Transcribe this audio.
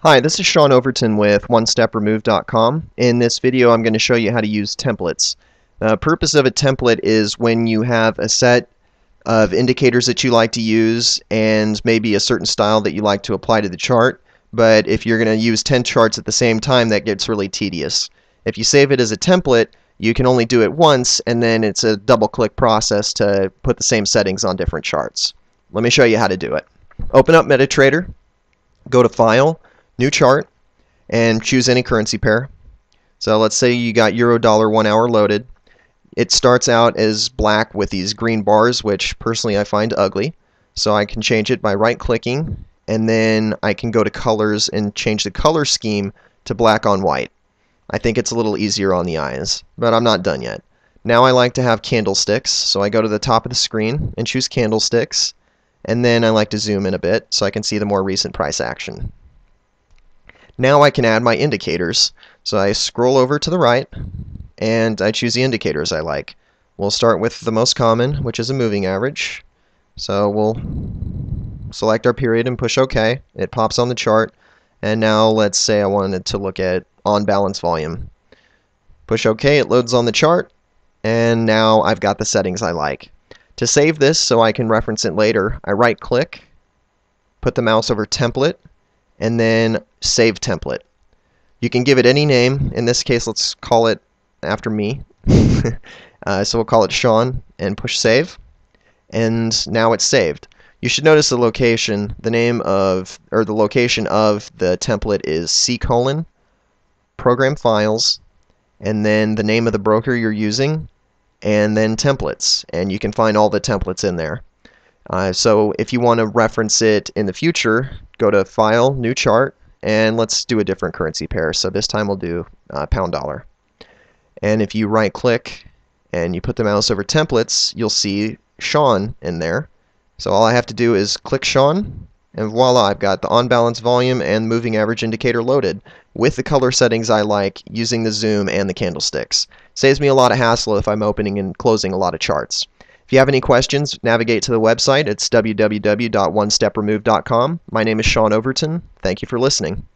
Hi, this is Shaun Overton with OneStepRemoved.com. In this video, I'm going to show you how to use templates. The purpose of a template is when you have a set of indicators that you like to use and maybe a certain style that you like to apply to the chart, but if you're going to use 10 charts at the same time, that gets really tedious. If you save it as a template, you can only do it once, and then it's a double-click process to put the same settings on different charts. Let me show you how to do it. Open up MetaTrader, go to File, New Chart, and choose any currency pair. So let's say you got Euro Dollar one hour loaded. It starts out as black with these green bars, which personally I find ugly. So I can change it by right clicking, and then I can go to colors and change the color scheme to black on white. I think it's a little easier on the eyes, but I'm not done yet. Now I like to have candlesticks, so I go to the top of the screen and choose candlesticks, and then I like to zoom in a bit so I can see the more recent price action. Now I can add my indicators. So I scroll over to the right and I choose the indicators I like. We'll start with the most common, which is a moving average. So we'll select our period and push OK. It pops on the chart. And now let's say I wanted to look at on balance volume. Push OK, it loads on the chart. And now I've got the settings I like. To save this so I can reference it later, I right click, put the mouse over template, and then save template. You can give it any name. In this case, let's call it after me. uh, so we'll call it Shaun and push save. And now it's saved. You should notice the location, the name of, or the location of the template is C colon, program files, and then the name of the broker you're using, and then templates. And you can find all the templates in there. Uh, so if you want to reference it in the future, go to File, New Chart, and let's do a different currency pair. So this time we'll do uh, pound dollar. And if you right click and you put the mouse over templates, you'll see Shaun in there. So all I have to do is click Shaun, and voila, I've got the on balance volume and moving average indicator loaded with the color settings I like using the zoom and the candlesticks. Saves me a lot of hassle if I'm opening and closing a lot of charts. If you have any questions, navigate to the website. It's www.onestepremoved.com. My name is Shaun Overton. Thank you for listening.